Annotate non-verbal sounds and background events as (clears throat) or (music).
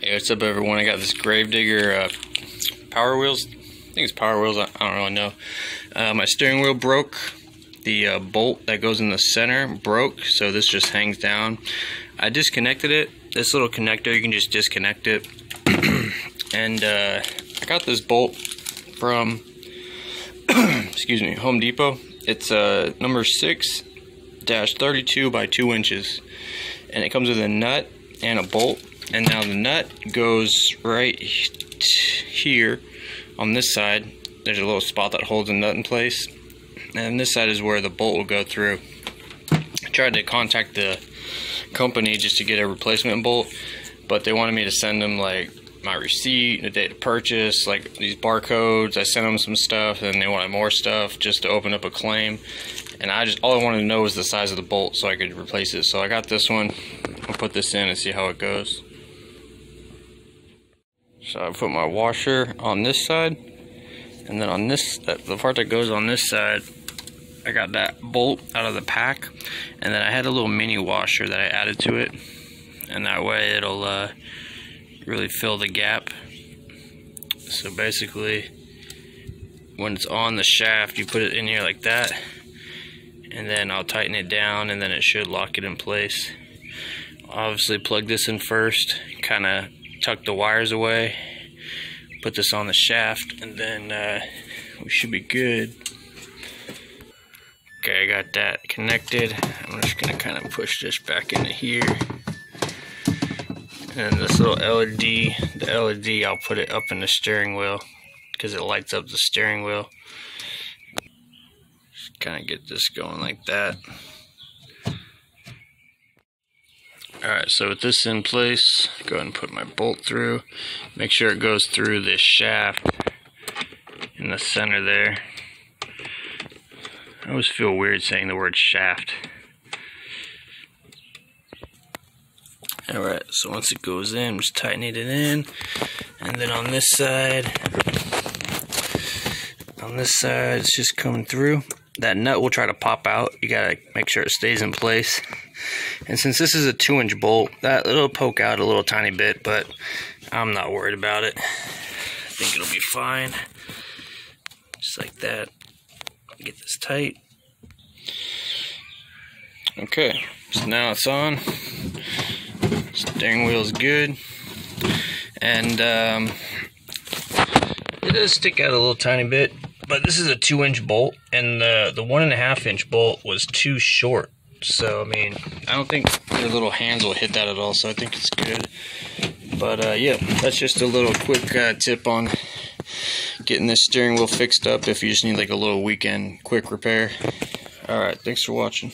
Hey, what's up, everyone? I got this Grave Digger uh, Power Wheels. I think it's Power Wheels. I, don't really know. Uh, my steering wheel broke. The uh, bolt that goes in the center broke, so this just hangs down. I disconnected it. This little connector, you can just disconnect it. (clears throat) and uh, I got this bolt from, (clears throat) excuse me, Home Depot. It's uh, number 6 dash 32 by 2 inches. And it comes with a nut and a bolt and now the nut goes right here on this side there's a little spot that holds the nut in place and this side is where the bolt will go through I tried to contact the company just to get a replacement bolt but they wanted me to send them like my receipt, the date of purchase, like these barcodes. I sent them some stuff, and they wanted more stuff just to open up a claim. And I just all I wanted to know was the size of the bolt so I could replace it. So I got this one. I'll put this in and see how it goes. So I put my washer on this side, and then on this, the part that goes on this side, I got that bolt out of the pack, and then I had a little mini washer that I added to it, and that way it'll uh, really fill the gap. So basically, when it's on the shaft, you put it in here like that, and then I'll tighten it down, and then it should lock it in place. Obviously, plug this in first, kind of tuck the wires away, put this on the shaft, and then uh, we should be good. Okay, I got that connected. I'm just gonna kind of push this back into here. And this little LED, the LED, I'll put it up in the steering wheel because it lights up the steering wheel. Just kind of get this going like that. Alright, so with this in place, go ahead and put my bolt through. Make sure it goes through this shaft in the center there. I always feel weird saying the word shaft. Alright, so once it goes in, just tighten it in. And then on this side, on this side, it's just coming through. That nut will try to pop out. You gotta make sure it stays in place. And since this is a two inch bolt, that it'll poke out a little tiny bit, but I'm not worried about it. I think it'll be fine. Just like that. Get this tight. Okay, so now it's on. Steering wheel is good. And um, it does stick out a little tiny bit, but this is a two inch bolt, and the, the one and a half inch bolt was too short. So, I mean, I don't think your little hands will hit that at all, so I think it's good. But, uh, yeah, that's just a little quick uh, tip on getting this steering wheel fixed up if you just need like a little weekend quick repair. Alright, thanks for watching.